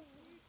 Nein,